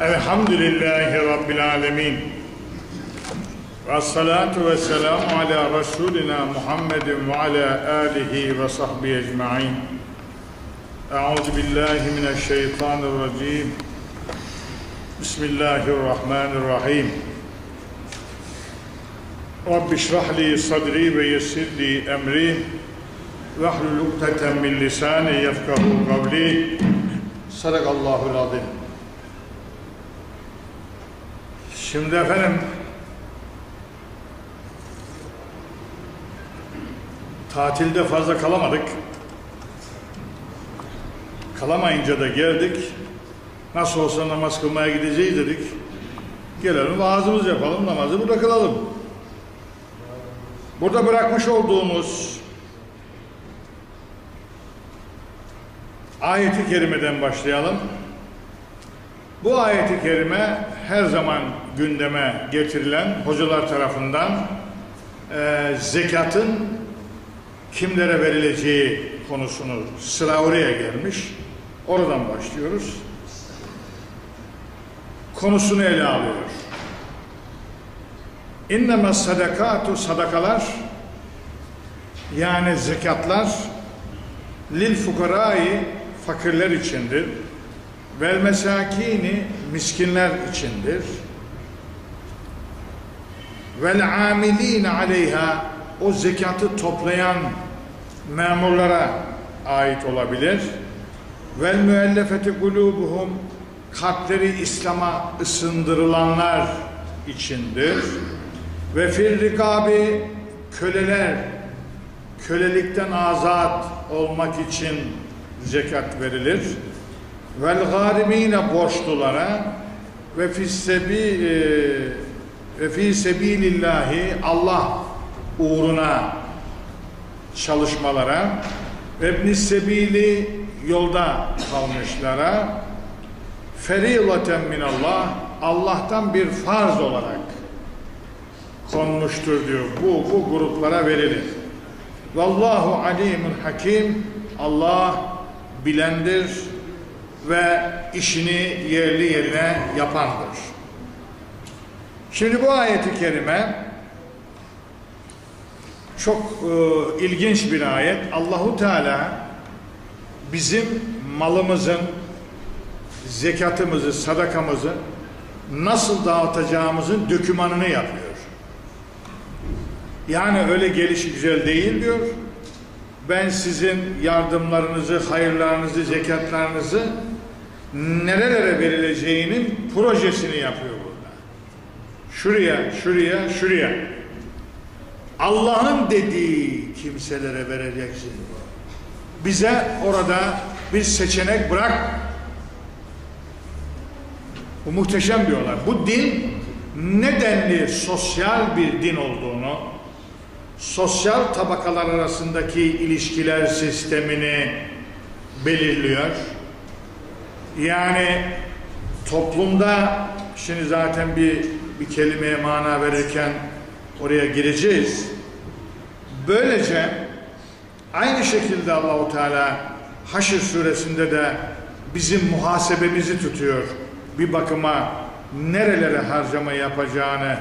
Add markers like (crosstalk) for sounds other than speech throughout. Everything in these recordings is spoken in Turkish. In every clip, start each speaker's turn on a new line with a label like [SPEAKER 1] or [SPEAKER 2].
[SPEAKER 1] Elhamdülillahi Rabbil Alemin. Ve salatu ve selamu ala Resulina Muhammedin ve ala alihi ve sahbihi ecma'in. Euzu billahi mineşşeytanirracim. Bismillahirrahmanirrahim. Rabbi şrah li sadri ve yessir li emri ve hlul ukdeten min lisani yefkahu kavli. Sadakallahul azim. Şimdi efendim tatilde fazla kalamadık. Kalamayınca da geldik. Nasıl olsa namaz kılmaya gideceğiz dedik. Gelelim vaazımızı yapalım, namazı burada kılalım. Burada bırakmış olduğumuz ayeti kerimeden başlayalım. Bu ayeti kerime her zaman gündeme getirilen hocalar tarafından e, zekatın kimlere verileceği konusunu sıra oraya gelmiş. Oradan başlıyoruz. Konusunu ele alıyor. İnneme sadakatu sadakalar yani zekatlar lil fukarayı fakirler içindir. Vel mesakini miskinler içindir. Vel amilin aleyha o zekatı toplayan memurlara ait olabilir. Vel müellefeti kulubuhum kalpleri İslam'a ısındırılanlar içindir. Ve fir rikabi köleler kölelikten azat olmak için zekat verilir. Vel garimine borçlulara ve fi sebi ve fi sebilillahi Allah uğruna çalışmalara ve ibn sebili yolda kalmışlara ferilaten minallah Allah'tan bir farz olarak konmuştur diyor. Bu bu gruplara verilir. Vallahu alimun hakim. Allah bilendir ve işini yerli yerine yapandır. Şimdi bu ayeti kerime çok e, ilginç bir ayet. Allahu Teala bizim malımızın zekatımızı, sadakamızı nasıl dağıtacağımızın dökümanını yapıyor. Yani öyle gelişi güzel değil diyor. Ben sizin yardımlarınızı, hayırlarınızı, zekatlarınızı nerelere verileceğinin projesini yapıyor. Şuraya, şuraya, şuraya. Allah'ın dediği kimselere vereceksin. Bize orada bir seçenek bırak. Bu muhteşem diyorlar. Bu din nedenli sosyal bir din olduğunu, sosyal tabakalar arasındaki ilişkiler sistemini belirliyor. Yani toplumda şimdi zaten bir bir kelimeye mana verirken oraya gireceğiz. Böylece aynı şekilde Allahu Teala Haşr suresinde de bizim muhasebemizi tutuyor. Bir bakıma nerelere harcama yapacağını,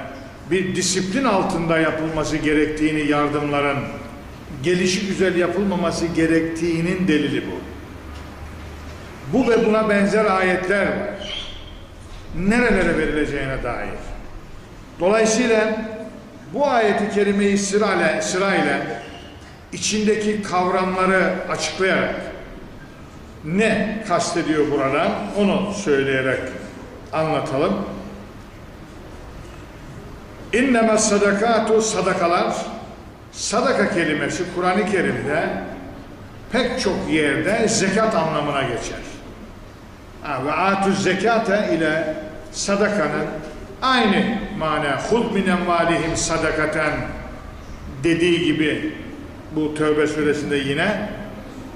[SPEAKER 1] bir disiplin altında yapılması gerektiğini yardımların gelişi güzel yapılmaması gerektiğinin delili bu. Bu ve buna benzer ayetler var. Nerelere verileceğine dair. Dolayısıyla bu ayeti kerimeyi sırayla, sırayla içindeki kavramları açıklayarak ne kastediyor burada onu söyleyerek anlatalım. İnneme sadakatu sadakalar sadaka kelimesi Kur'an-ı Kerim'de pek çok yerde zekat anlamına geçer. Ve atü zekate ile sadakanın aynı mana hud min envalihim sadakaten dediği gibi bu Tövbe suresinde yine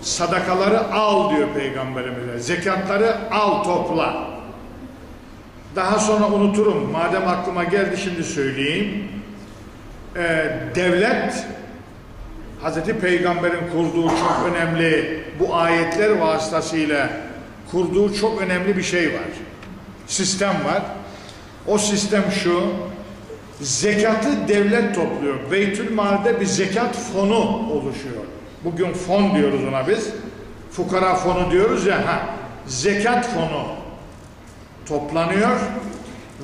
[SPEAKER 1] sadakaları al diyor peygamberimize. Zekatları al topla. Daha sonra unuturum. Madem aklıma geldi şimdi söyleyeyim. Ee, devlet Hazreti Peygamber'in kurduğu çok önemli bu ayetler vasıtasıyla kurduğu çok önemli bir şey var. sistem var. O sistem şu, zekatı devlet topluyor. Beytül Mal'de bir zekat fonu oluşuyor. Bugün fon diyoruz ona biz. Fukara fonu diyoruz ya, ha, zekat fonu toplanıyor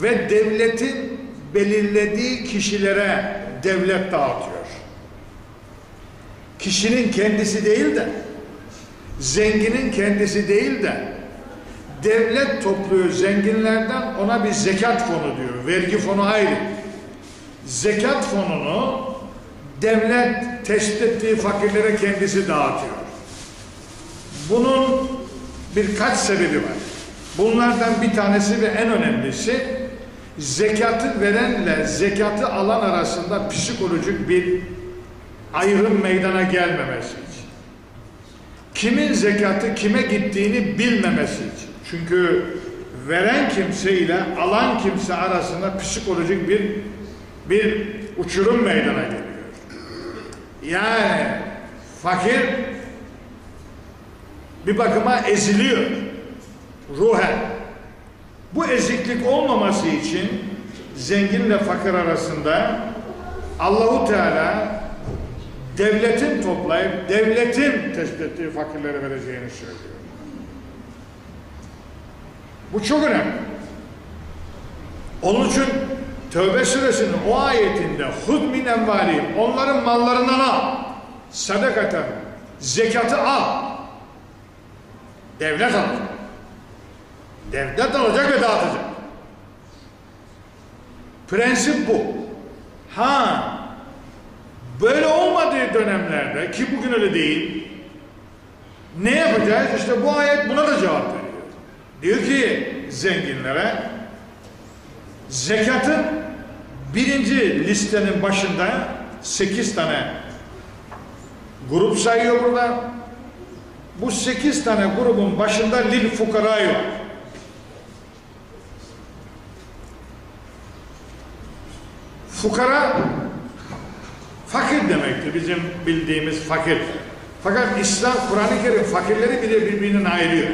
[SPEAKER 1] ve devletin belirlediği kişilere devlet dağıtıyor. Kişinin kendisi değil de, zenginin kendisi değil de, devlet topluyor zenginlerden ona bir zekat fonu diyor. Vergi fonu ayrı. Zekat fonunu devlet tespit ettiği fakirlere kendisi dağıtıyor. Bunun birkaç sebebi var. Bunlardan bir tanesi ve en önemlisi zekatı verenle zekatı alan arasında psikolojik bir ayrım meydana gelmemesi için. Kimin zekatı kime gittiğini bilmemesi için. Çünkü veren kimse ile alan kimse arasında psikolojik bir bir uçurum meydana geliyor. Yani fakir bir bakıma eziliyor ruhen. Bu eziklik olmaması için zenginle fakir arasında Allahu Teala devletin toplayıp devletin tespit ettiği fakirlere vereceğini söylüyor. Bu çok önemli. Onun için Tövbe suresinin o ayetinde hud min envalihim onların mallarından al. Sadakaten zekatı al. Devlet alacak devlet alacak ve dağıtacak. Prensip bu. Ha böyle olmadığı dönemlerde ki bugün öyle değil ne yapacağız? İşte bu ayet buna da cevap veriyor diyor ki zenginlere zekatın birinci listenin başında sekiz tane grup sayıyor burada. Bu sekiz tane grubun başında lil fukarayı var. Fukara fakir demektir. Bizim bildiğimiz fakir. Fakat İslam, Kur'an-ı Kerim fakirleri bile birbirinden ayırıyor.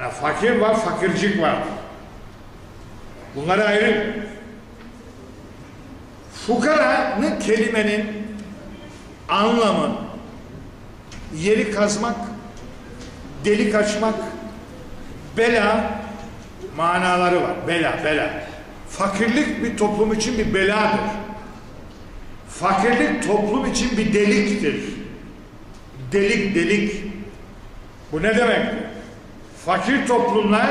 [SPEAKER 1] Yani fakir var, fakircik var. Bunları ayrı. Fukaranın kelimenin anlamı yeri kazmak, delik açmak, bela manaları var. Bela, bela. Fakirlik bir toplum için bir beladır. Fakirlik toplum için bir deliktir. Delik, delik. Bu ne demek? Fakir toplumlar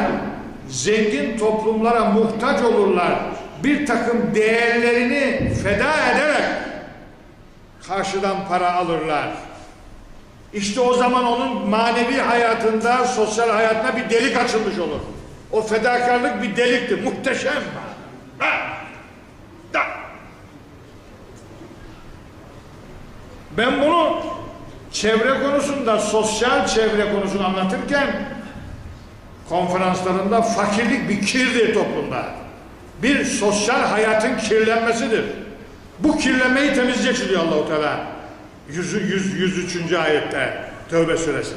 [SPEAKER 1] zengin toplumlara muhtaç olurlar. Bir takım değerlerini feda ederek karşıdan para alırlar. İşte o zaman onun manevi hayatında, sosyal hayatına bir delik açılmış olur. O fedakarlık bir deliktir. Muhteşem. Ben bunu çevre konusunda, sosyal çevre konusunu anlatırken konferanslarında fakirlik bir kirdir toplumda. Bir sosyal hayatın kirlenmesidir. Bu kirlenmeyi temizleyeceksin diyor Allahu Teala. 100, 100, 103. ayette Tövbe suresi.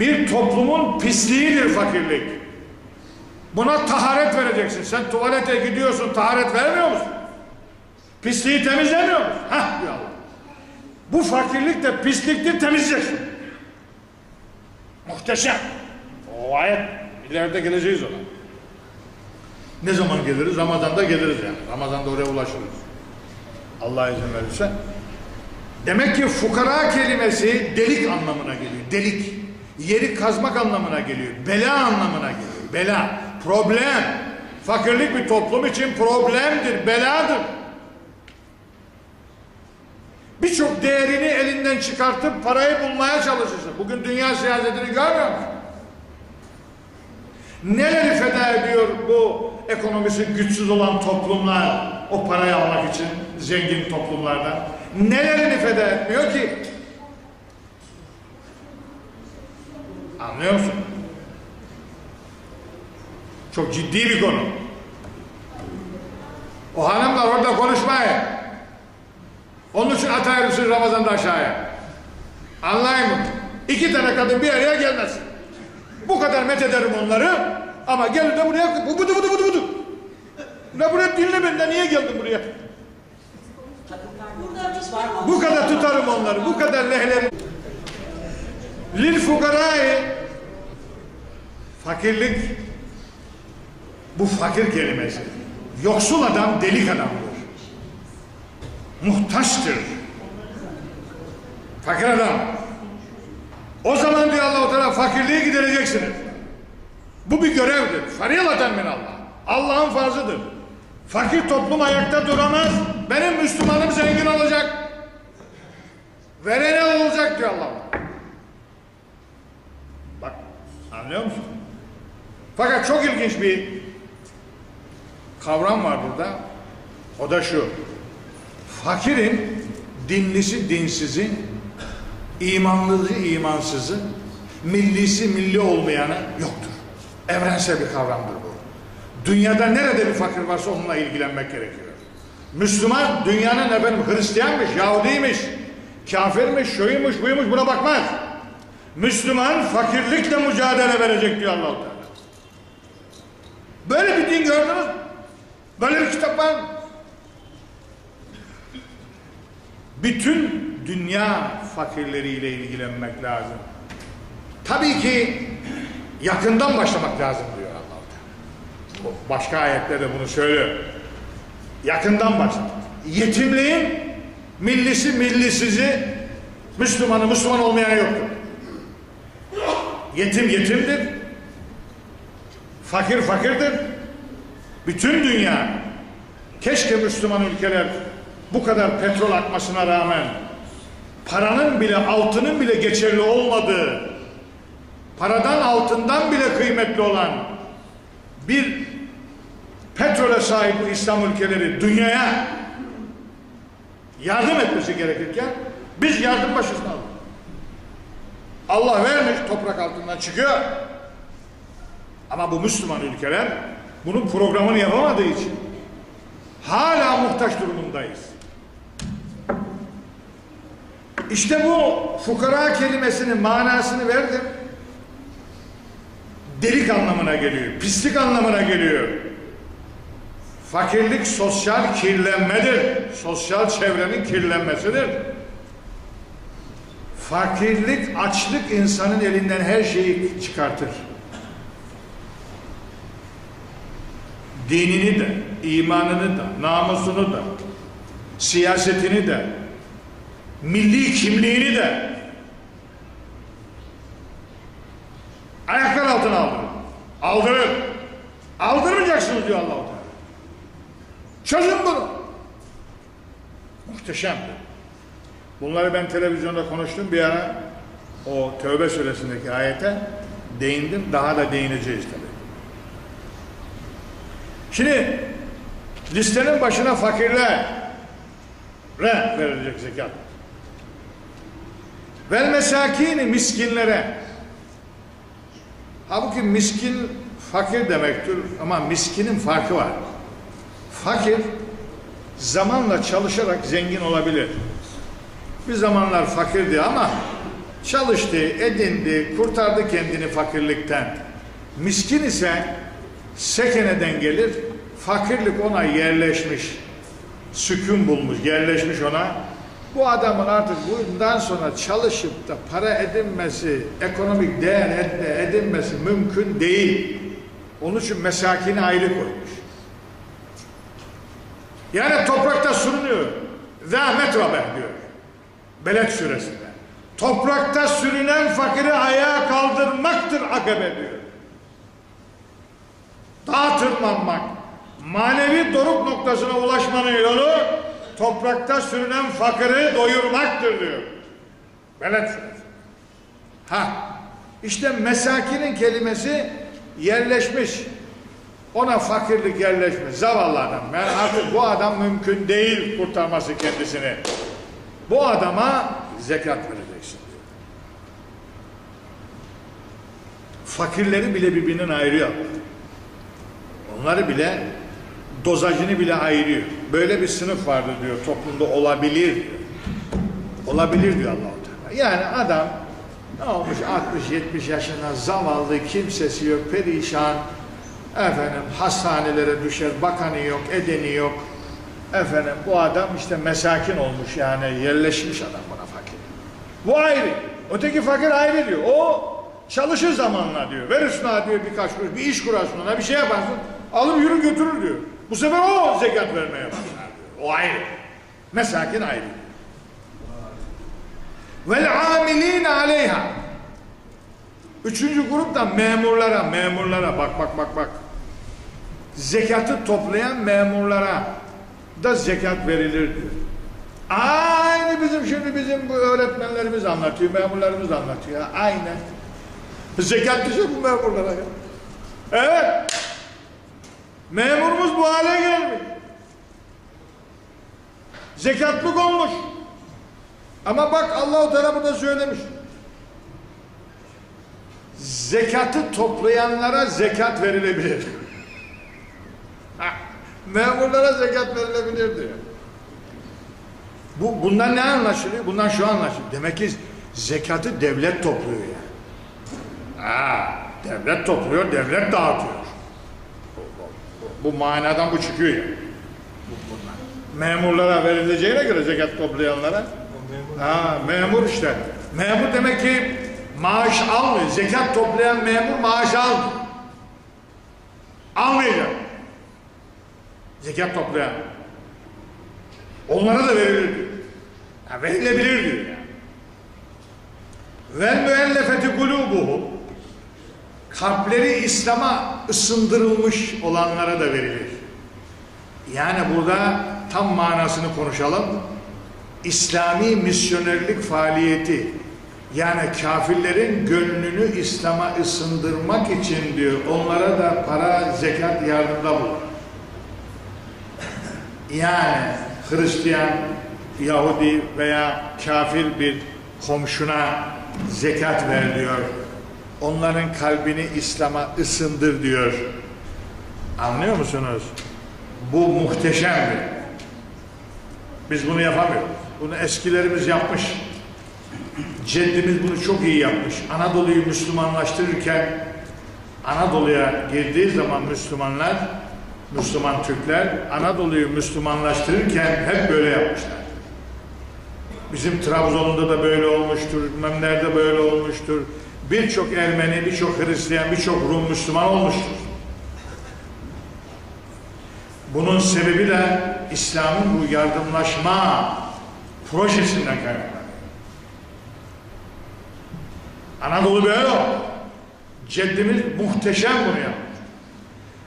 [SPEAKER 1] Bir toplumun pisliğidir fakirlik. Buna taharet vereceksin. Sen tuvalete gidiyorsun, taharet vermiyor musun? Pisliği temizlemiyor musun? Hah diyor Allah. Bu fakirlik de pisliktir, temizleyeceksin. Muhteşem. O ayet ileride geleceğiz ona. Ne zaman geliriz? Ramazan'da geliriz yani. Ramazan'da oraya ulaşırız. Allah izin verirse. Demek ki fukara kelimesi delik anlamına geliyor. Delik. Yeri kazmak anlamına geliyor. Bela anlamına geliyor. Bela. Problem. Fakirlik bir toplum için problemdir, beladır. Birçok değerini elinden çıkartıp parayı bulmaya çalışırsın. Bugün dünya siyasetini görmüyor musun? Neleri feda ediyor bu ekonomisi güçsüz olan toplumlar o parayı almak için zengin toplumlardan? Nelerini feda etmiyor ki? Anlıyor musun? Çok ciddi bir konu. O hanımlar orada konuşmayın. Onun için atayırırsın Ramazan'da aşağıya. Anlayın mı? İki tane kadın bir araya gelmesin. Bu kadar met ederim onları. Ama gelin de buraya bu budu budu budu budu. Ne buraya dinle benden niye geldin buraya? Bu kadar tutarım onları. Bu kadar lehlerim. Lil fukarayı fakirlik bu fakir kelimesi. Yoksul adam delik adamdır. Muhtaçtır. Fakir adam. O zaman diyor Allah-u Teala fakirliği gidereceksiniz. Bu bir görevdir. Fariyaten min Allah. Allah'ın farzıdır. Fakir toplum ayakta duramaz. Benim Müslümanım zengin olacak. Verene olacak diyor Allah. Bak anlıyor musun? Fakat çok ilginç bir kavram var burada. O da şu. Fakirin dinlisi dinsizi, imanlısı imansızı, millisi milli olmayanı yoktur. Evrensel bir kavramdır bu. Dünyada nerede bir fakir varsa onunla ilgilenmek gerekiyor. Müslüman dünyanın efendim Hristiyanmış, Yahudiymiş, kafirmiş, şuymuş, buymuş buna bakmaz. Müslüman fakirlikle mücadele verecek diyor allah Teala. Böyle bir din gördünüz mü? Böyle bir kitap var mı? Bütün dünya fakirleriyle ilgilenmek lazım. Tabii ki yakından başlamak lazım diyor allah Teala. Başka ayetlerde bunu söylüyor. Yakından başlamak. Yetimliğin millisi millisizi Müslümanı Müslüman olmayan yoktur. Yetim yetimdir. Fakir fakirdir. Bütün dünya keşke Müslüman ülkeler bu kadar petrol akmasına rağmen paranın bile altının bile geçerli olmadığı paradan altından bile kıymetli olan bir petrole sahip İslam ülkeleri dünyaya yardım etmesi gerekirken biz yardım başısına aldık. Allah vermiş toprak altından çıkıyor. Ama bu Müslüman ülkeler bunun programını yapamadığı için hala muhtaç durumundayız. İşte bu fukara kelimesinin manasını verdim. Delik anlamına geliyor, pislik anlamına geliyor. Fakirlik sosyal kirlenmedir. Sosyal çevrenin kirlenmesidir. Fakirlik, açlık insanın elinden her şeyi çıkartır. Dinini de, imanını da, namusunu da, siyasetini de, milli kimliğini de ayaklar altına aldırır. Aldırır. Aldırmayacaksınız diyor Allah-u Teala. Çözün bunu. Muhteşem. Bunları ben televizyonda konuştum bir ara. O Tövbe suresindeki ayete değindim. Daha da değineceğiz tabii. Şimdi listenin başına fakirler verilecek zekat. Vel mesakini miskinlere. Halbuki miskin fakir demektir ama miskinin farkı var. Fakir zamanla çalışarak zengin olabilir. Bir zamanlar fakirdi ama çalıştı, edindi, kurtardı kendini fakirlikten. Miskin ise sekeneden gelir, fakirlik ona yerleşmiş, sükun bulmuş, yerleşmiş ona. Bu adamın artık bundan sonra çalışıp da para edinmesi, ekonomik değer elde edinmesi mümkün değil. Onun için mesakini ayrı koymuş. Yani toprakta sürünüyor. Zahmet rabeh diyor. Belek suresinde. Toprakta sürünen fakiri ayağa kaldırmaktır akabe diyor. Dağa tırmanmak, manevi doruk noktasına ulaşmanın yolu toprakta sürünen fakiri doyurmaktır diyor. Belek suresi. Ha, işte mesakinin kelimesi yerleşmiş. Ona fakirlik yerleşmiş. Zavallı adam. Yani artık bu adam mümkün değil kurtarması kendisini. Bu adama zekat vereceksin. Fakirleri bile birbirinden ayırıyor. Onları bile dozajını bile ayırıyor. Böyle bir sınıf vardır diyor toplumda olabilir. Olabilir diyor allah Teala. Yani adam Ne olmuş 60-70 yaşında zavallı kimsesi yok perişan efendim hastanelere düşer bakanı yok edeni yok efendim bu adam işte mesakin olmuş yani yerleşmiş adam buna fakir. Bu ayrı. Öteki fakir ayrı diyor. O çalışır zamanla diyor. Verirsin ha diyor birkaç kuruş bir iş kurarsın ona bir şey yaparsın alır yürü götürür diyor. Bu sefer o zekat vermeye başlar. O ayrı. Mesakin ayrı. Vel amilin aleyha. Üçüncü grup da memurlara, memurlara bak bak bak bak. Zekatı toplayan memurlara da zekat verilir diyor. Aynı bizim şimdi bizim bu öğretmenlerimiz anlatıyor, memurlarımız anlatıyor. Aynen. Zekat düşüyor bu memurlara ya. Evet. Memurumuz bu hale gelmiş. Zekatlık olmuş. Ama bak Allah-u Teala burada söylemiş. Zekatı toplayanlara zekat verilebilir. (laughs) Memurlara zekat verilebilir diyor. Bu, bundan ne anlaşılıyor? Bundan şu anlaşılıyor. Demek ki zekatı devlet topluyor yani. Devlet topluyor, devlet dağıtıyor. Bu, manadan bu çıkıyor yani. Bunlar. Memurlara verileceğine göre zekat toplayanlara. Ha, memur işte. Memur demek ki maaş almıyor. Zekat toplayan memur maaş almıyor. Almayacak. Zekat toplayan. Onlara da verilir diyor. Ha, verilebilir diyor yani. Müellefeti kulubuhu kalpleri İslam'a ısındırılmış olanlara da verilir. Yani burada tam manasını konuşalım. İslami misyonerlik faaliyeti yani kafirlerin gönlünü İslam'a ısındırmak için diyor onlara da para, zekat yardımda bulur. Yani Hristiyan, Yahudi veya kafir bir komşuna zekat ver diyor. Onların kalbini İslam'a ısındır diyor. Anlıyor musunuz? Bu muhteşemdir. Biz bunu yapamıyoruz. Bunu eskilerimiz yapmış. Ceddimiz bunu çok iyi yapmış. Anadolu'yu Müslümanlaştırırken Anadolu'ya girdiği zaman Müslümanlar Müslüman Türkler Anadolu'yu Müslümanlaştırırken hep böyle yapmışlar. Bizim Trabzon'da da böyle olmuştur, Memler'de böyle olmuştur. Birçok Ermeni, birçok Hristiyan, birçok Rum Müslüman olmuştur. Bunun sebebi de İslam'ın bu yardımlaşma projesinden kaynaklanıyor. Anadolu böyle oldu. Ceddimiz muhteşem bunu yapmış.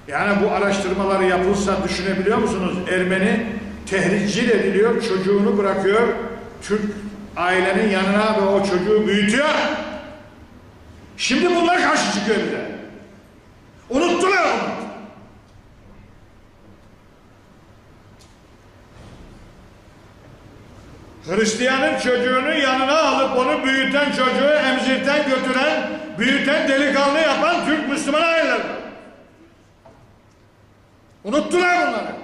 [SPEAKER 1] Yani bu araştırmalar yapılsa düşünebiliyor musunuz? Ermeni tehricil ediliyor, çocuğunu bırakıyor, Türk ailenin yanına ve o çocuğu büyütüyor. Şimdi bunlar karşı çıkıyor bize. Unuttular onu. Hristiyanın çocuğunu yanına alıp onu büyüten çocuğu emzirten götüren, büyüten delikanlı yapan Türk Müslüman aileler. Unuttular bunları.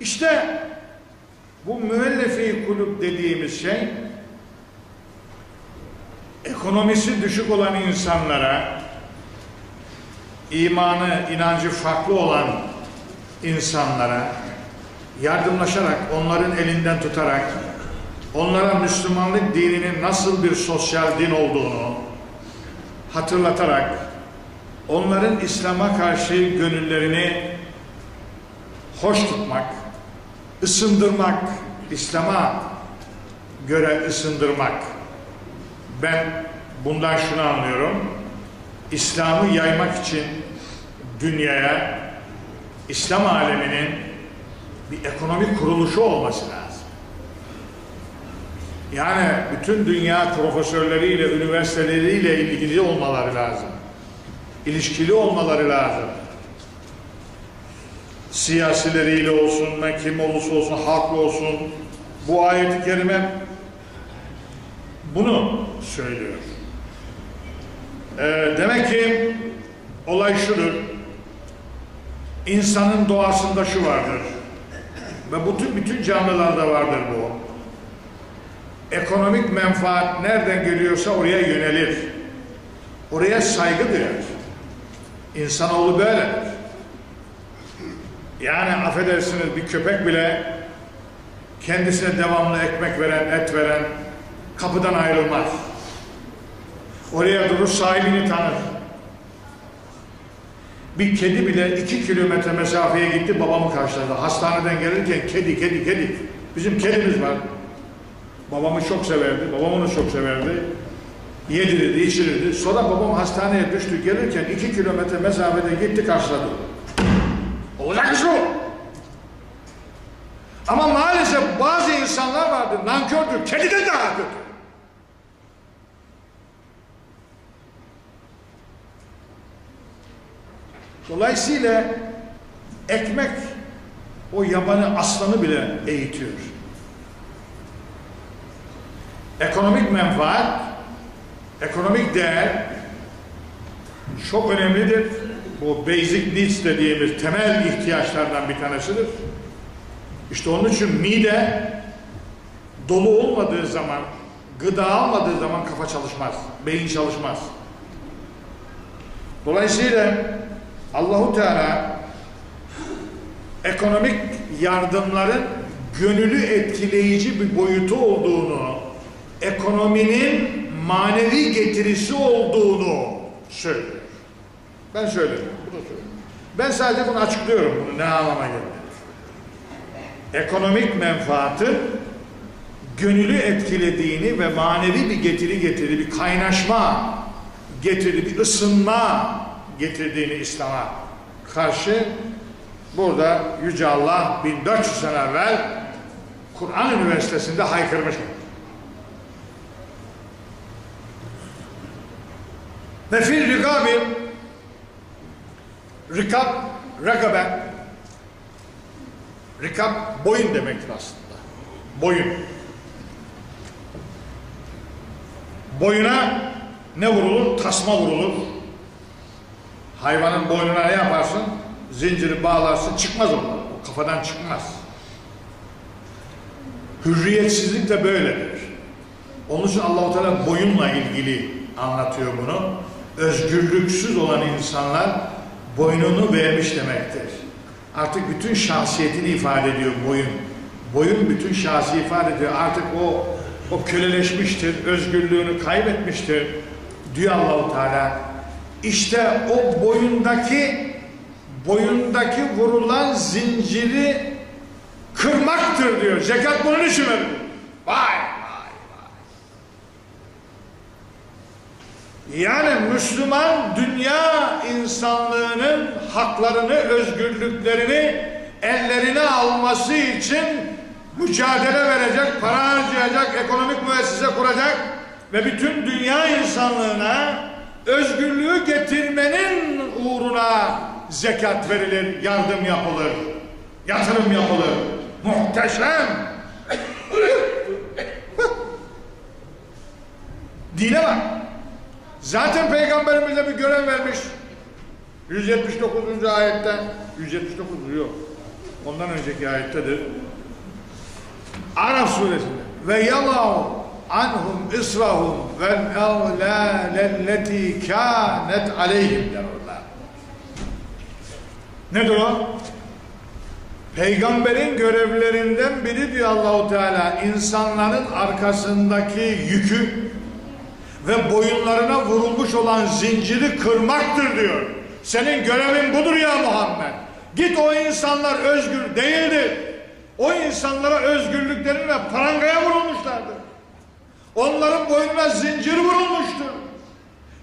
[SPEAKER 1] İşte bu müellefi kulüp dediğimiz şey ekonomisi düşük olan insanlara imanı, inancı farklı olan insanlara yardımlaşarak, onların elinden tutarak onlara Müslümanlık dininin nasıl bir sosyal din olduğunu hatırlatarak onların İslam'a karşı gönüllerini hoş tutmak, ısındırmak, İslam'a göre ısındırmak. Ben bundan şunu anlıyorum. İslam'ı yaymak için dünyaya, İslam aleminin bir ekonomik kuruluşu olması lazım. Yani bütün dünya profesörleriyle, üniversiteleriyle ilgili olmaları lazım. İlişkili olmaları lazım. Siyasileriyle olsun, kim olursa olsun, halkla olsun. Bu ayet-i kerime bunu söylüyor. Ee, demek ki olay şudur. İnsanın doğasında şu vardır. Ve bütün bütün canlılarda vardır bu. ekonomik menfaat nereden geliyorsa oraya yönelir. Oraya saygı duyar. İnsanoğlu böyledir. Yani affedersiniz bir köpek bile kendisine devamlı ekmek veren, et veren kapıdan ayrılmaz. Oraya durur sahibini tanır. Bir kedi bile iki kilometre mesafeye gitti babamı karşıladı. Hastaneden gelirken kedi kedi kedi. Bizim kedimiz var. Babamı çok severdi. Babam onu çok severdi. Yedirirdi, içirirdi. Sonra babam hastaneye düştü. Gelirken iki kilometre mesafede gitti karşıladı. Olacak iş bu. Ama maalesef bazı insanlar vardır. Nankördür. Kediden daha kötü. Dolayısıyla ekmek o yabanı aslanı bile eğitiyor. Ekonomik menfaat, ekonomik değer çok önemlidir. Bu basic needs dediğimiz temel ihtiyaçlardan bir tanesidir. İşte onun için mide dolu olmadığı zaman, gıda almadığı zaman kafa çalışmaz, beyin çalışmaz. Dolayısıyla Allahu Teala ekonomik yardımların gönülü etkileyici bir boyutu olduğunu, ekonominin manevi getirisi olduğunu söylüyor. Ben söyledim. Bu da söylüyor. Ben sadece bunu açıklıyorum. Bunu ne anlama gelir. Ekonomik menfaatı gönülü etkilediğini ve manevi bir getiri getirdi, bir kaynaşma getirdi, bir ısınma getirdiğini İslam'a karşı burada Yüce Allah 1400 sene evvel Kur'an Üniversitesi'nde haykırmış. Ve fil rikabi rikab, rakabe rikab boyun demektir aslında. Boyun. Boyuna ne vurulur? Tasma vurulur. Hayvanın boynuna ne yaparsın? Zinciri bağlarsın çıkmaz ondan. O kafadan çıkmaz. Hürriyetsizlik de böyledir. Onun için Allah-u Teala boyunla ilgili anlatıyor bunu. Özgürlüksüz olan insanlar boynunu vermiş demektir. Artık bütün şahsiyetini ifade ediyor boyun. Boyun bütün şahsi ifade ediyor. Artık o o köleleşmiştir, özgürlüğünü kaybetmiştir diyor Allahu Teala. İşte o boyundaki boyundaki vurulan zinciri kırmaktır diyor. Zekat bunun için verilir. Vay vay vay. Yani Müslüman dünya insanlığının haklarını, özgürlüklerini ellerine alması için mücadele verecek, para harcayacak, ekonomik müessese kuracak ve bütün dünya insanlığına özgürlüğü getirmenin uğruna zekat verilir, yardım yapılır, yatırım yapılır. Muhteşem! (laughs) Dine bak. Zaten peygamberimize bir görev vermiş. 179. ayette 179 yok. Ondan önceki ayettedir. Araf suresinde ve yalahu anhum israhum vel evlâlelleti kânet aleyhim der. Nedir o? Peygamberin görevlerinden biri diyor Allahu Teala insanların arkasındaki yükü ve boyunlarına vurulmuş olan zinciri kırmaktır diyor. Senin görevin budur ya Muhammed. Git o insanlar özgür değildir. O insanlara özgürlüklerin ve parangaya vurulmuşlardır. Onların boynuna zincir vurulmuştur.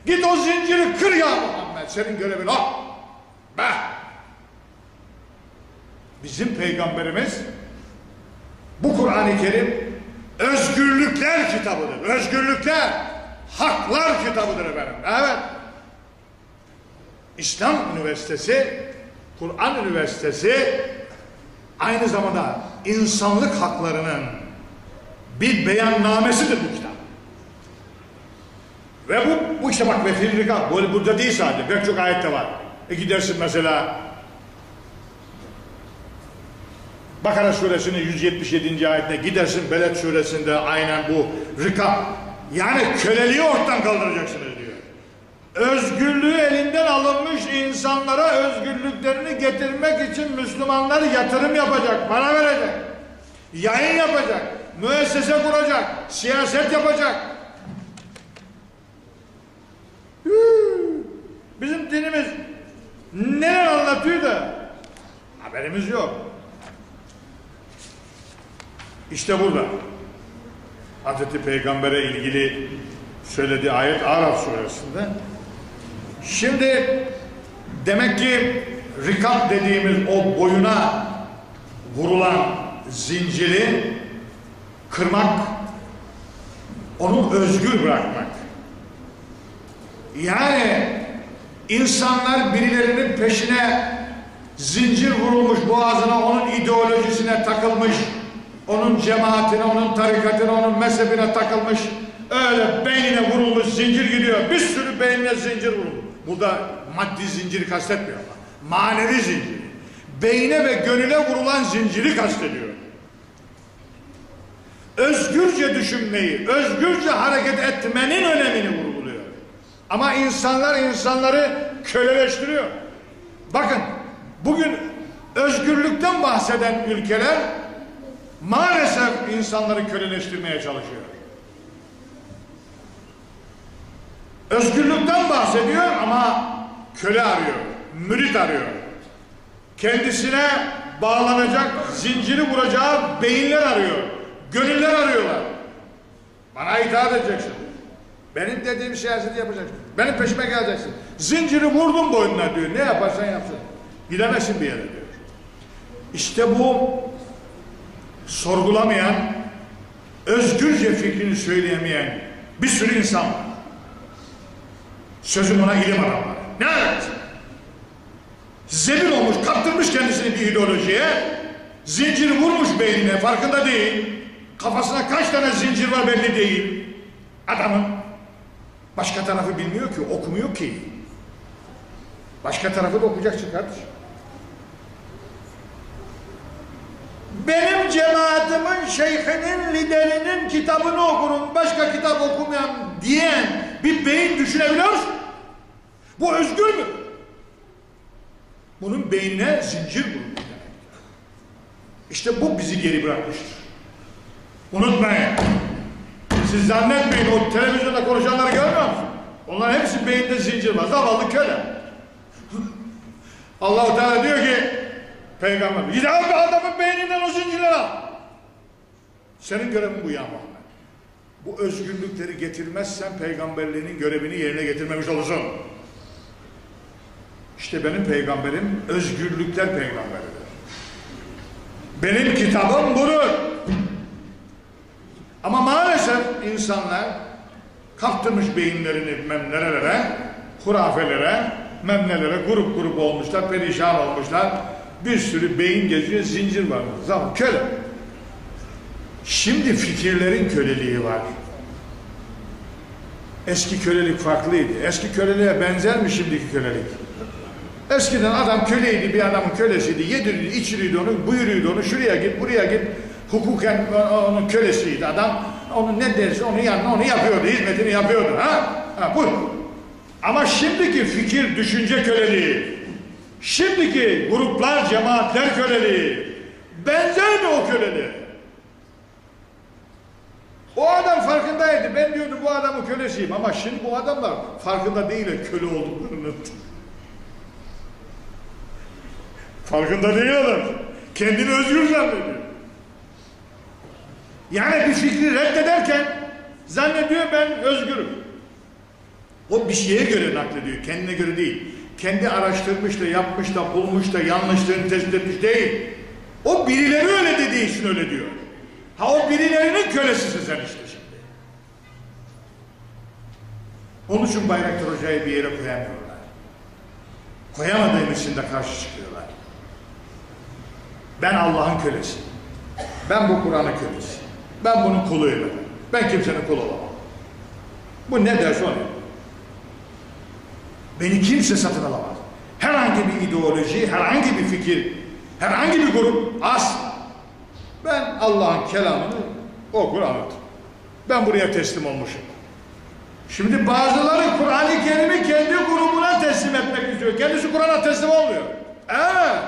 [SPEAKER 1] Git o zinciri kır ya Muhammed. Senin görevin o. Be. Bizim peygamberimiz bu Kur'an-ı Kerim özgürlükler kitabıdır. Özgürlükler, haklar kitabıdır efendim. Evet. İslam Üniversitesi, Kur'an Üniversitesi aynı zamanda insanlık haklarının bir beyannamesidir bu kitap. Ve bu, bu işte bak ve filrika, böyle burada değil sadece, pek çok ayette var. E gidersin mesela, Bakara suresinin 177. ayetine gidersin Beled suresinde aynen bu rikap yani köleliği ortadan kaldıracaksınız diyor. Özgürlüğü elinden alınmış insanlara özgürlüklerini getirmek için Müslümanlar yatırım yapacak, para verecek, yayın yapacak, müessese kuracak, siyaset yapacak. Bizim dinimiz neler anlatıyor da haberimiz yok. İşte burada Hazreti Peygamber'e ilgili söylediği ayet Araf suresinde. Şimdi demek ki rikap dediğimiz o boyuna vurulan zinciri kırmak, onu özgür bırakmak. Yani insanlar birilerinin peşine zincir vurulmuş boğazına, onun ideolojisine takılmış, onun cemaatine, onun tarikatine, onun mezhebine takılmış, öyle beynine vurulmuş zincir gidiyor. Bir sürü beynine zincir vurulmuş. Burada maddi zinciri kastetmiyor ama. Manevi zinciri. Beyne ve gönüle vurulan zinciri kastediyor. Özgürce düşünmeyi, özgürce hareket etmenin önemini vurguluyor. Ama insanlar insanları köleleştiriyor. Bakın bugün özgürlükten bahseden ülkeler maalesef insanları köleleştirmeye çalışıyor. Özgürlükten bahsediyor ama köle arıyor, mürit arıyor. Kendisine bağlanacak, zinciri vuracağı beyinler arıyor, gönüller arıyorlar. Bana itaat edeceksin. Benim dediğim siyaseti yapacaksın. Benim peşime geleceksin. Zinciri vurdum boynuna diyor. Ne yaparsan yapsın. Gidemezsin bir yere diyor. İşte bu sorgulamayan, özgürce fikrini söyleyemeyen bir sürü insan var. Sözüm ona ilim adamları. Ne alakası? Zebil olmuş, kaptırmış kendisini bir ideolojiye, zincir vurmuş beynine, farkında değil. Kafasına kaç tane zincir var belli değil. Adamın başka tarafı bilmiyor ki, okumuyor ki. Başka tarafı da okuyacaksın kardeşim. Benim cemaatimin şeyhinin, liderinin kitabını okurum, başka kitap okumayan diyen bir beyin düşünebiliyor musun? Bu özgür mü? Bunun beynine zincir vurulmuş İşte bu bizi geri bırakmıştır. Unutmayın. Siz zannetmeyin o televizyonda konuşanları görmüyor musun? Onların hepsi beyinde zincir var. Zavallı köle. (laughs) Allah-u Teala diyor ki Peygamber git abi adamın beyninden o zincirleri al. Senin görevin bu ya Muhammed. Bu özgürlükleri getirmezsen peygamberliğinin görevini yerine getirmemiş olursun. İşte benim peygamberim özgürlükler peygamberidir. Benim kitabım budur. Ama maalesef insanlar kaptırmış beyinlerini memnelere, hurafelere, memnelere grup grup olmuşlar, perişan olmuşlar. Bir sürü beyin geziyor, zincir var. Zaman köle. Şimdi fikirlerin köleliği var. Eski kölelik farklıydı. Eski köleliğe benzer mi şimdiki kölelik? Eskiden adam köleydi, bir adamın kölesiydi. Yedirirdi, içirirdi onu, buyuruyordu onu. Şuraya git, buraya git. Hukuken onun kölesiydi adam. Onu ne derse onu yanına onu yapıyordu, hizmetini yapıyordu. Ha? ha bu. Ama şimdiki fikir, düşünce köleliği, şimdiki gruplar, cemaatler köleliği, benzer mi o köleliğe? O adam farkındaydı. Ben diyordu bu adamın kölesiyim ama şimdi bu adamlar farkında değil köle olduklarının. Farkında değil adam. Kendini özgür zannediyor. Yani bir fikri reddederken zannediyor ben özgürüm. O bir şeye göre naklediyor, kendine göre değil. Kendi araştırmış da, yapmış da, bulmuş da, yanlışlığını tespit etmiş değil. O birileri öyle dediği için öyle diyor. Ha o birilerinin kölesisin sen işte şimdi. Onun için Bayraktar Hoca'yı bir yere koyamıyorlar. Koyamadığım için de karşı çıkıyorlar. Ben Allah'ın kölesiyim. Ben bu Kur'an'ın kölesiyim. Ben bunun kuluyum. Ben kimsenin kulu olamam. Bu ne derse onu. Beni kimse satın alamaz. Herhangi bir ideoloji, herhangi bir fikir, herhangi bir grup asla Ben Allah'ın kelamını okur anlatırım. Ben buraya teslim olmuşum. Şimdi bazıları Kur'an-ı Kerim'i kendi grubuna teslim etmek istiyor. Kendisi Kur'an'a teslim olmuyor. Evet.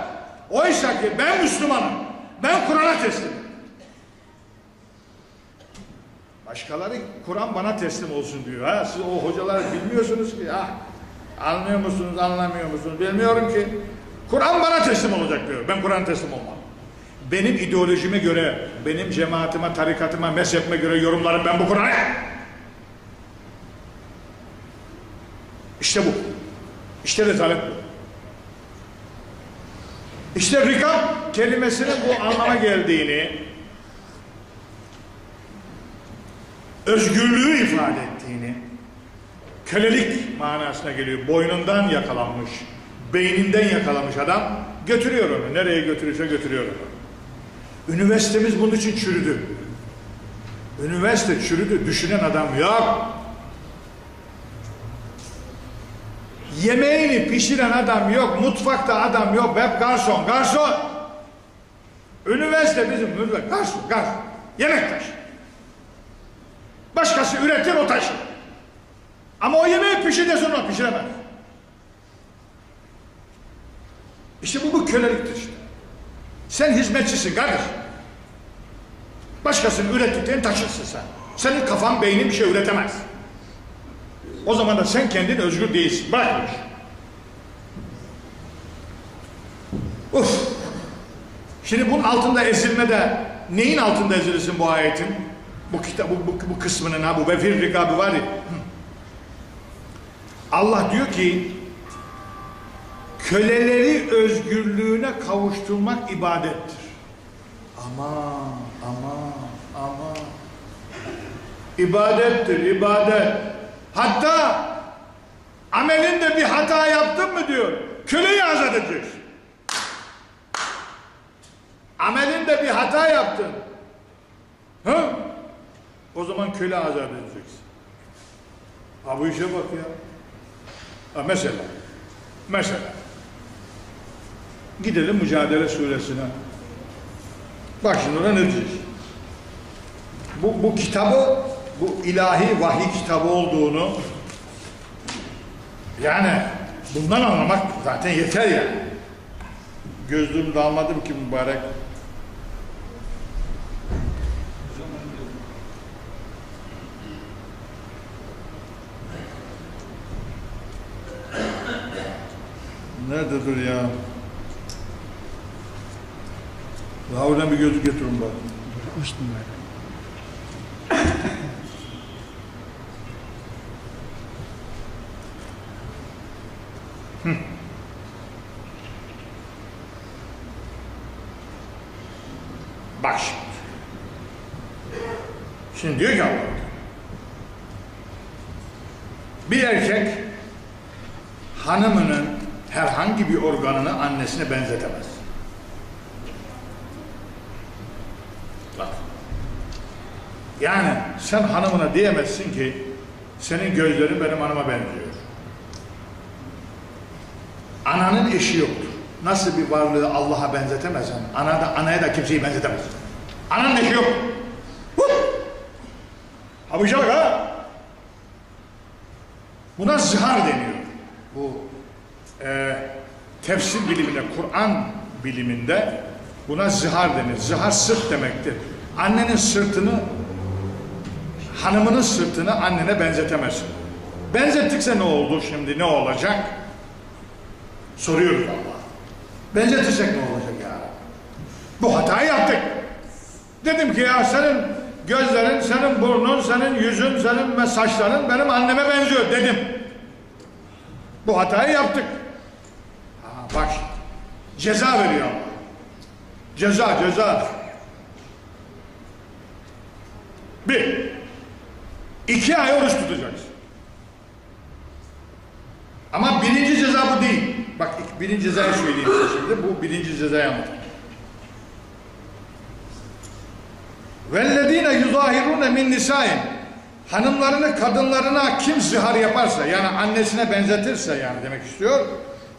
[SPEAKER 1] Oysa ki ben Müslümanım. Ben Kur'an'a teslim. Başkaları Kur'an bana teslim olsun diyor. Ha? Siz o hocaları bilmiyorsunuz ki. Ha? Anlıyor musunuz, anlamıyor musunuz bilmiyorum ki. Kur'an bana teslim olacak diyor. Ben Kur'an teslim olmam. Benim ideolojime göre, benim cemaatime, tarikatıma, mezhebime göre yorumlarım ben bu Kur'an'a. İşte bu. İşte rezalet bu. İşte rikab kelimesinin bu anlama geldiğini, özgürlüğü ifade ettiğini, kölelik manasına geliyor. Boynundan yakalanmış, beyninden yakalamış adam götürüyor onu. Nereye götürürse götürüyor onu. Üniversitemiz bunun için çürüdü. Üniversite çürüdü. Düşünen adam yok. Yemeğini pişiren adam yok. Mutfakta adam yok. Hep garson. Garson. Üniversite bizim. Garson. Garson. Yemek taşı. Başkası üretir o taşır. Ama o yemeği pişir de sonra pişiremez. İşte bu bu köleliktir işte. Sen hizmetçisin kardeş. Başkasının ürettiklerini taşırsın sen. Senin kafan, beynin bir şey üretemez. O zaman da sen kendin özgür değilsin. Bırak bu işi. Uf. Şimdi bunun altında ezilmede neyin altında ezilirsin bu ayetin? Bu kitap bu, bu, kısmının ha bu ve fir rikabı var ya. Allah diyor ki köleleri özgürlüğüne kavuşturmak ibadettir. Aman, aman, aman. İbadettir, ibadet. Hatta amelinde bir hata yaptın mı diyor, köleyi azat edeceksin. Amelinde bir hata yaptın. Ha? O zaman köle azat edeceksin. Ha bu işe bak ya. Ha mesela, mesela gidelim Mücadele Suresine. Bak şimdi ne diyecek? Bu, bu kitabı, bu ilahi vahiy kitabı olduğunu yani bundan anlamak zaten yeter ya. Yani. Gözlüğüm dalmadım ki mübarek. Nerededir ya? Daha oradan bir gözlük getirin bak.
[SPEAKER 2] Üç numara.
[SPEAKER 1] Bak şimdi. Şimdi diyor ki Allah. Bir erkek hanımının herhangi bir organını annesine benzetemez. Bak. Yani sen hanımına diyemezsin ki senin gözlerin benim hanıma benziyor. Ananın eşi yoktur. Nasıl bir varlığı Allah'a benzetemezsen, ana da, anaya da kimseyi benzetemez. Ananın eşi yok. Hut! Ha bu işe bak ha. Buna zihar deniyor. Bu e, tefsir biliminde, Kur'an biliminde buna zihar denir. Zihar sırt demektir. Annenin sırtını, hanımının sırtını annene benzetemezsin. Benzettikse ne oldu şimdi, ne olacak? Soruyoruz Allah. Benzetirsek ne olacak ya? Bu hatayı yaptık. Dedim ki ya senin gözlerin, senin burnun, senin yüzün, senin saçların benim anneme benziyor dedim. Bu hatayı yaptık. Ha, bak ceza veriyor Allah. Ceza, ceza. Bir, iki ay oruç tutacaksın. Ama birinci ceza bu değil. Bak birinci cezayı söyleyeyim size şimdi. Bu birinci cezayı anlatayım. وَالَّذ۪ينَ يُظَاهِرُونَ مِنْ نِسَائِمْ Hanımlarını kadınlarına kim zihar yaparsa yani annesine benzetirse yani demek istiyor.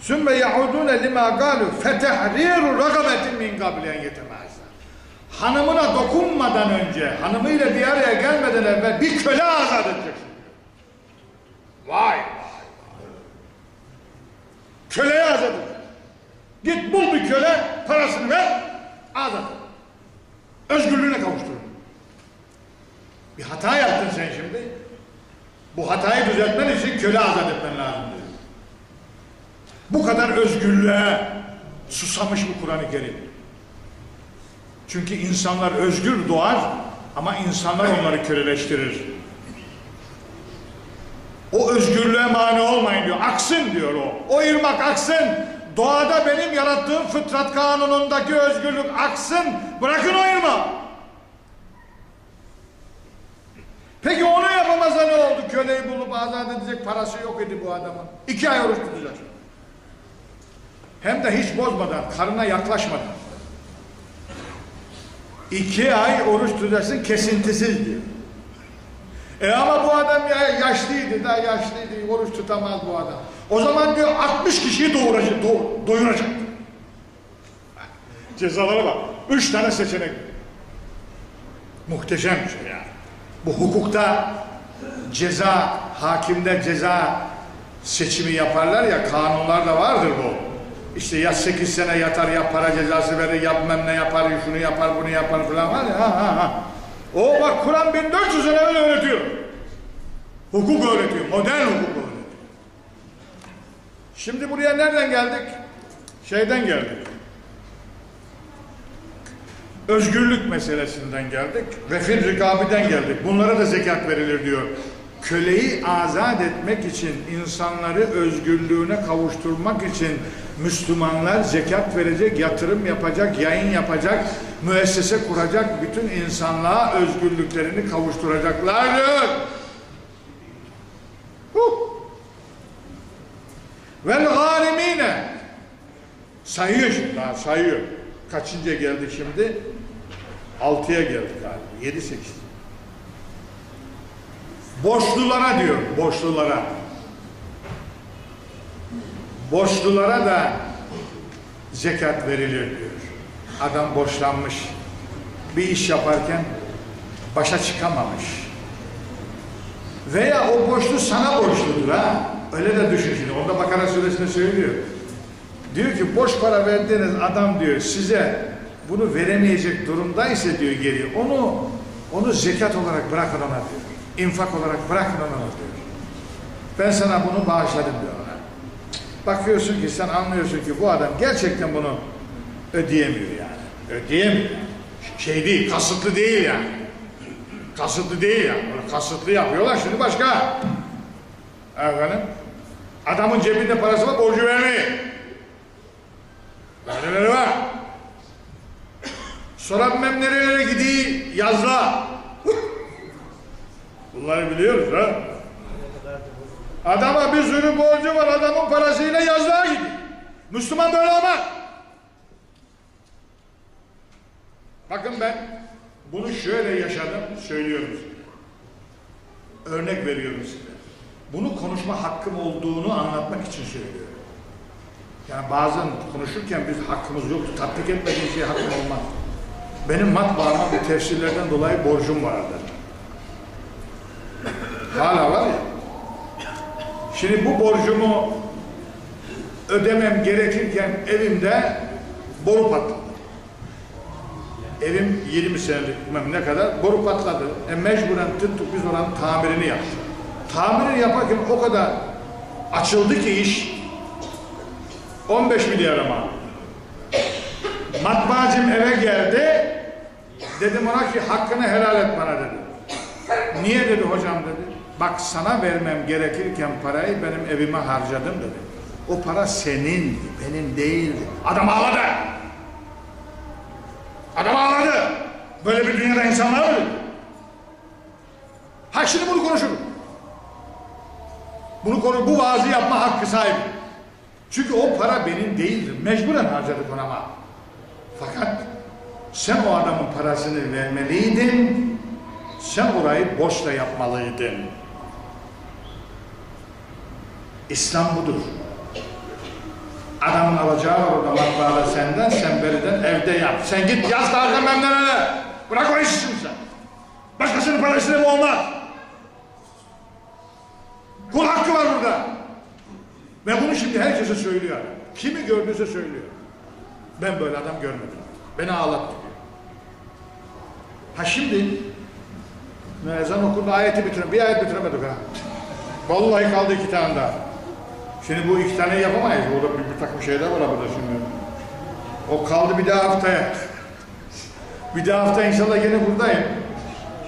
[SPEAKER 1] Sümme yaudune lima galu fetehriru ragabetin min kabilen. Hanımına dokunmadan önce, hanımıyla bir araya gelmeden evvel bir köle azat edecek. Vay vay Köleye azat edecek. Git bul bir köle, parasını ver, azat et. Özgürlüğüne kavuşturun. Bir hata yaptın sen şimdi. Bu hatayı düzeltmen için köle azat etmen lazım. Bu kadar özgürlüğe susamış bu Kur'an-ı Kerim. Çünkü insanlar özgür doğar ama insanlar onları köleleştirir. O özgürlüğe mani olmayın diyor. Aksın diyor o. O ırmak aksın. Doğada benim yarattığım fıtrat kanunundaki özgürlük aksın. Bırakın o ırmağı. Peki onu yapamazsa ne oldu? Köleyi bulup azat edecek parası yok idi bu adamın. İki ay oruç tutacak. Hem de hiç bozmadan, karına yaklaşmadan. İki ay oruç tutacaksın kesintisiz diyor. E ama bu adam ya yaşlıydı da yaşlıydı, oruç tutamaz bu adam. O zaman diyor 60 kişiyi doğuracak, do, doyuracak. Cezalara bak. Üç tane seçenek. Muhteşem bir şey yani. Bu hukukta ceza, hakimde ceza seçimi yaparlar ya kanunlar da vardır bu. İşte ya 8 sene yatar ya para cezası verir ya ne yapar şunu yapar bunu yapar falan var ya ha ha ha. O bak Kur'an 1400 sene evvel öğretiyor. Hukuk öğretiyor. Modern hukuk öğretiyor. Şimdi buraya nereden geldik? Şeyden geldik. Özgürlük meselesinden geldik. Ve fil rikabiden geldik. Bunlara da zekat verilir diyor. Köleyi azat etmek için, insanları özgürlüğüne kavuşturmak için Müslümanlar zekat verecek, yatırım yapacak, yayın yapacak, müessese kuracak, bütün insanlığa özgürlüklerini kavuşturacaklardır. Vel garimine sayıyor şimdi daha sayıyor. Kaçıncıya geldik şimdi? Altıya geldik abi. Yedi sekiz. Borçlulara diyor, borçlulara. Borçlulara da zekat verilir diyor. Adam borçlanmış. Bir iş yaparken başa çıkamamış. Veya o borçlu sana borçludur ha. Öyle de düşün şimdi. Onda Bakara suresinde söylüyor. Diyor ki boş para verdiğiniz adam diyor size bunu veremeyecek durumdaysa diyor geri onu onu zekat olarak bırakın ona diyor. İnfak olarak bırakın ona diyor. Ben sana bunu bağışladım diyor. Bakıyorsun ki sen anlıyorsun ki bu adam gerçekten bunu ödeyemiyor yani. Ödeyemiyor. Şey değil, kasıtlı değil yani. Kasıtlı değil yani. Bunu kasıtlı yapıyorlar şimdi başka. Efendim? Adamın cebinde parası var borcu vermeyin. Nereleri var? Sonra bilmem nerelere gidiyor yazla. Bunları biliyoruz ha. Adama bir sürü borcu var adamın parasıyla yazlığa gidiyor. Müslüman böyle olmaz. Bakın ben bunu şöyle yaşadım söylüyorum size. Örnek veriyorum size. Bunu konuşma hakkım olduğunu anlatmak için söylüyorum. Yani bazen konuşurken biz hakkımız yoktu. Tatbik etmediğin şey hakkım olmaz. Benim matbaama bu tefsirlerden dolayı borcum vardı. Hala var ya. Şimdi bu borcumu ödemem gerekirken evimde boru patladı. Evim 20 senelik bilmem ne kadar boru patladı. E mecburen tuttuk biz oranın tamirini yaptık. Tamirini yaparken o kadar açıldı ki iş 15 milyar ama. Matbaacım eve geldi. Dedim ona ki hakkını helal et bana dedi. Niye dedi hocam dedi. Bak sana vermem gerekirken parayı benim evime harcadım dedi. O para senin, benim değildi. Adam ağladı. Adam ağladı. Böyle bir dünyada insan var mı? Ha şimdi bunu konuşurum. Bunu konu, bu vaazı yapma hakkı sahibi. Çünkü o para benim değildir. Mecburen harcadık ona ama. Fakat sen o adamın parasını vermeliydin. Sen orayı borçla yapmalıydın. İslam budur. Adamın alacağı var orada matbaada senden, sen beriden evde yap. Sen git yaz da memnunene. Bırak o işi şimdi sen. Başkasının parasıyla mı olmaz? Kul hakkı var burada. Ve bunu şimdi herkese söylüyor. Kimi gördüyse söylüyor. Ben böyle adam görmedim. Beni ağlattı diyor. Ha şimdi ezan okundu ayeti bitiremedik. Bir ayet bitiremedik ha. Vallahi kaldı iki tane daha. Şimdi bu iki tane yapamayız. Orada bir, bir takım şeyler var burada şimdi. O kaldı bir daha haftaya. bir daha hafta inşallah yine buradayım.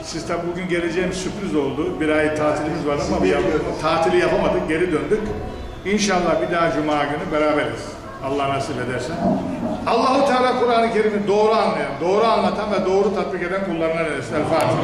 [SPEAKER 1] Siz tabi bugün geleceğim sürpriz oldu. Bir ay tatilimiz var ama yap tatili yapamadık, geri döndük. İnşallah bir daha cuma günü beraberiz. Allah nasip ederse. Allahu Teala Kur'an-ı Kerim'i doğru anlayan, doğru anlatan ve doğru tatbik eden kullarına eylesin. El Fatiha.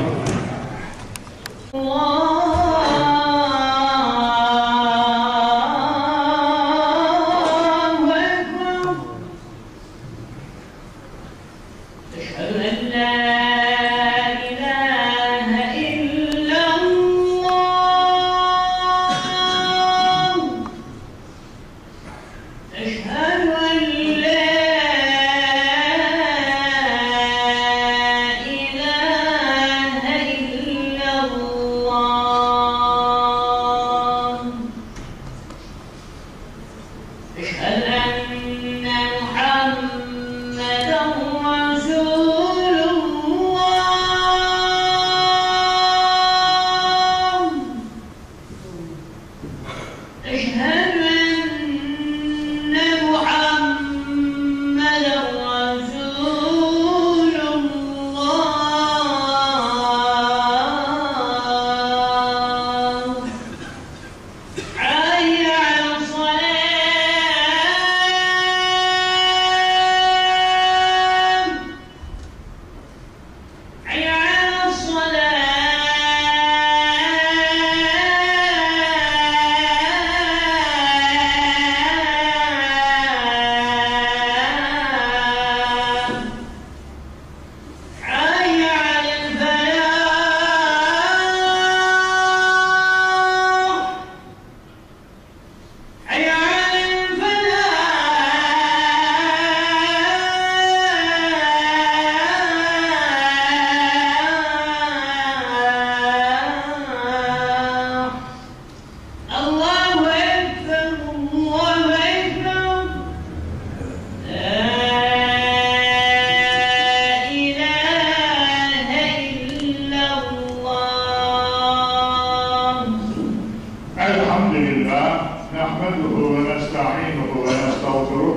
[SPEAKER 1] نحمده ونستعينه ونستغفره.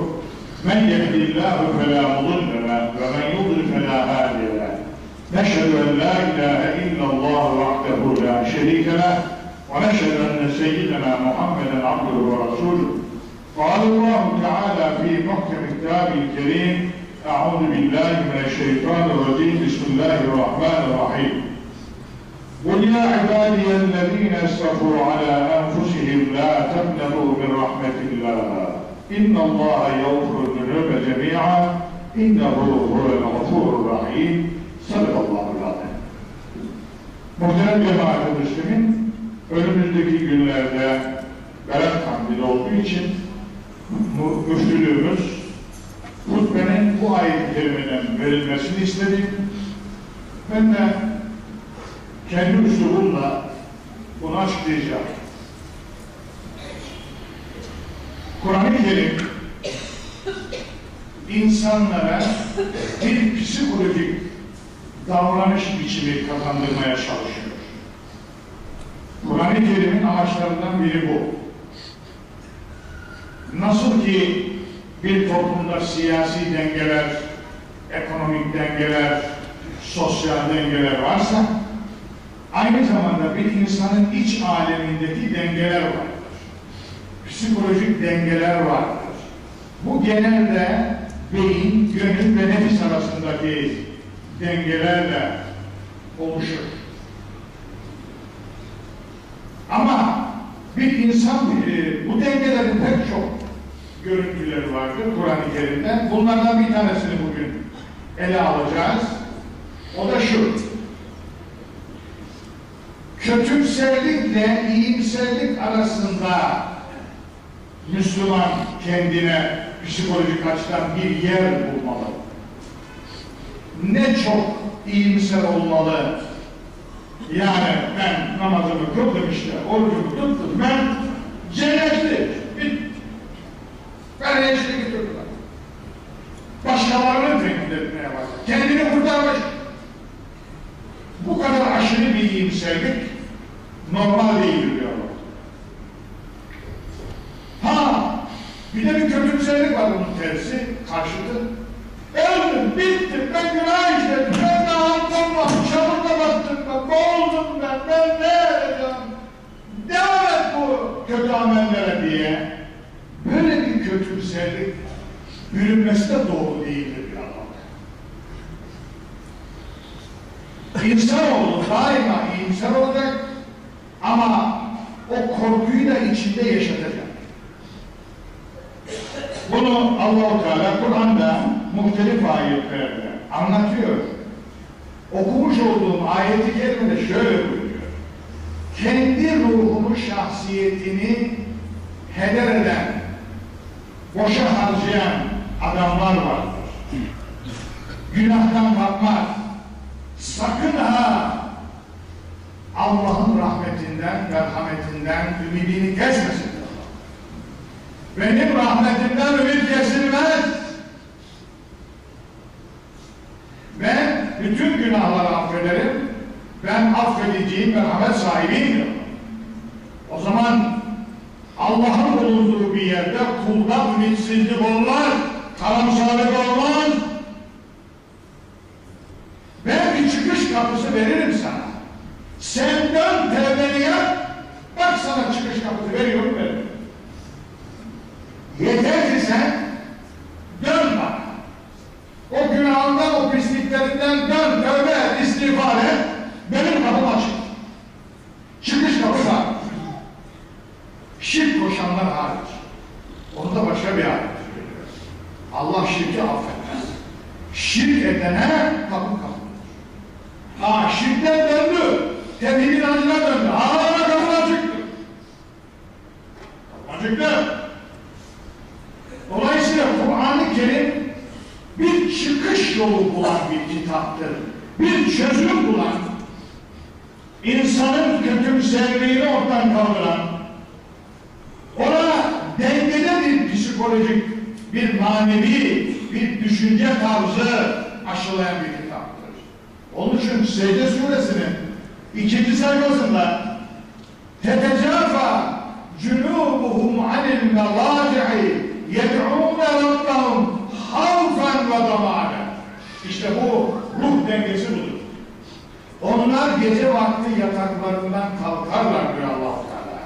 [SPEAKER 1] من يهدي الله فلا مضل له ومن يضلل فلا هادي له. نشهد أن لا إله إلا الله وحده لا شريك له ونشهد أن سيدنا محمدا عبده ورسوله. قال الله تعالى في محكم كتابه الكريم أعوذ بالله من الشيطان الرجيم. بسم الله الرحمن الرحيم. قل يا عبادي الذين اسرفوا على انفسهم لا تقنطوا من رحمه الله ان الله يغفر الذنوب جميعا انه هو الغفور الرحيم صدق الله العظيم Muhterem cemaat-i Müslümin, önümüzdeki günlerde Berat Kandili olduğu için mu- müftülüğümüz hutbenin bu ayet-i kerimeden verilmesini istedi. Ben de kendi üslubumla bunu açıklayacağım. Kur'an-ı Kerim insanlara bir psikolojik davranış biçimi kazandırmaya çalışıyor. Kur'an-ı Kerim'in amaçlarından biri bu. Nasıl ki bir toplumda siyasi dengeler, ekonomik dengeler, sosyal dengeler varsa, aynı zamanda bir insanın iç alemindeki dengeler vardır. Psikolojik dengeler vardır. Bu genelde beyin, gönül ve nefis arasındaki dengelerle oluşur. Ama bir insan e, bu dengelerin pek çok görüntüleri vardır Kur'an-ı Kerim'de. Bunlardan bir tanesini bugün ele alacağız. O da şu. Kötümserlikle iyimserlik arasında Müslüman kendine psikolojik açıdan bir yer bulmalı. Ne çok iyimser olmalı. Yani ben namazımı kıldım işte, orucumu tuttum, ben cennetli. Bir, ben eşlik getirdim. Başkalarını tehdit etmeye başladı. Kendini kurtarmış. Bu kadar aşırı bir iyimserlik normal değil diyorlar. Ha, bir de bir kötümserlik var bunun tersi, karşıtı. Öldüm, bittim, ben günah işledim, ben de altımla, çamurla battım ben, boğuldum ben, ben ne edeceğim? Devam et bu kötü amellere diye. Böyle bir kötümserlik bürünmesi de doğru değildir bir anlamda. İnsanoğlu daima iyimser olacak ama o korkuyu da içinde yaşatacak. Bunu Allah-u Teala Kur'an'da muhtelif ayetlerde anlatıyor. Okumuş olduğum ayeti kerimede şöyle buyuruyor. Kendi ruhunu, şahsiyetini heder eden, boşa harcayan adamlar vardır. Günahtan bakmaz. Sakın ha Allah'ın rahmetinden, merhametinden ümidini kesmesin. Benim rahmetimden ümit kesilmez. Ben bütün günahları affederim. Ben affedeceğim merhamet sahibiyim. O zaman Allah'ın bulunduğu bir yerde kulda ümitsizlik olmaz, karamsarlık olmaz. Ben bir çıkış kapısı veririm sana. Sen dön tevbeni yap, bak sana çıkış kapısı veriyorum ben. Yeter ki sen dön bak. O günahından, o pisliklerinden dön, tövbe et, istiğfar et. Benim kapım açık. Çıkış kapısı var. Şirk koşanlar hariç. Onu da başka bir ayet söylüyor. Allah şirki affetmez. Şirk edene kapı kapı. Ha şirkten döndü. Tevhid inancına döndü. Ağlarına kapı açıktı. Kapı açıktı. Dolayısıyla Kur'an-ı Kerim bir çıkış yolu bulan bir kitaptır. Bir çözüm bulan, insanın kötümserliğini ortadan kaldıran, ona dengede bir psikolojik, bir manevi, bir düşünce tarzı aşılayan bir kitaptır. Onun için Secde Suresinin ikinci sayfasında tetecafa cunubuhum anil melaci'i yed'ûne rabbahum havfen ve damâne. İşte bu ruh dengesi budur. Onlar gece vakti yataklarından kalkarlar diyor allah Teala.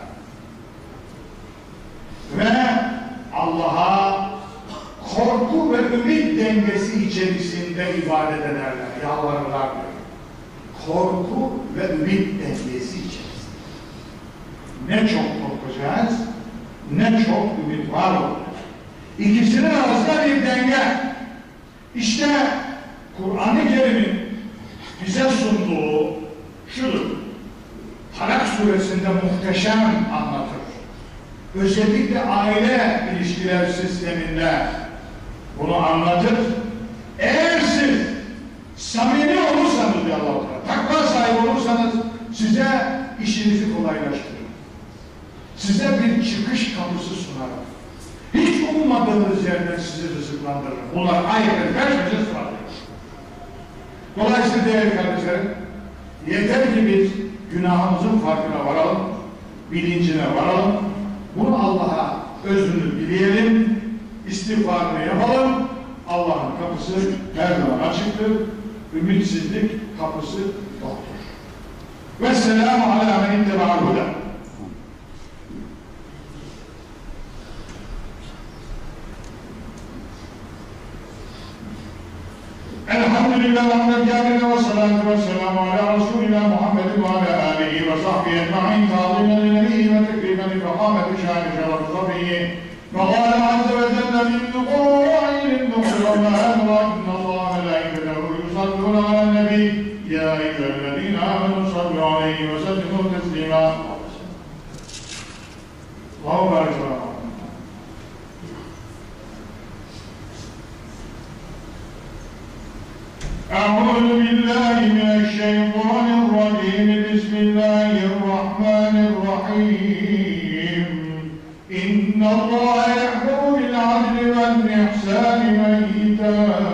[SPEAKER 1] Ve Allah'a korku ve ümit dengesi içerisinde ibadet ederler, yalvarırlar diyor. Korku ve ümit dengesi içerisinde. Ne çok korkacağız, ne çok ümit var olacak. İkisinin arasında bir denge. İşte Kur'an-ı Kerim'in bize sunduğu şudur. Talak suresinde muhteşem anlatır. Özellikle aile ilişkiler sisteminde bunu anlatır. Eğer siz samimi olursanız Teala, takva sahibi olursanız size işinizi kolaylaştırır. Size bir çıkış kapısı sunar. Hiç ummadığınız yerden sizi rızıklandırır. Bunlar ayetler karşımıza var. Dolayısıyla değerli kardeşlerim, yeter ki biz günahımızın farkına varalım, bilincine varalım, bunu Allah'a özünü dileyelim, istiğfarını yapalım. Allah'ın kapısı her zaman açıktır. Ümitsizlik kapısı yoktur. Ve selamu ala men ittiba'al huda. محمد جابر والصلاة والسلام على رسولنا محمد وعلى آله وصحبه أجمعين تعظيما لنبيه وتكريما لفخامة شان شرف صفيه فقال عز وجل من نقوع عين نقوع ما إن الله ملائكته يصلون على النبي. يا أيها الذين آمنوا صلوا عليه وسلموا تسليما. أعوذ بالله من الشيطان الرجيم. بسم الله الرحمن الرحيم. إن الله يأمر بالعدل والإحسان وإيتاء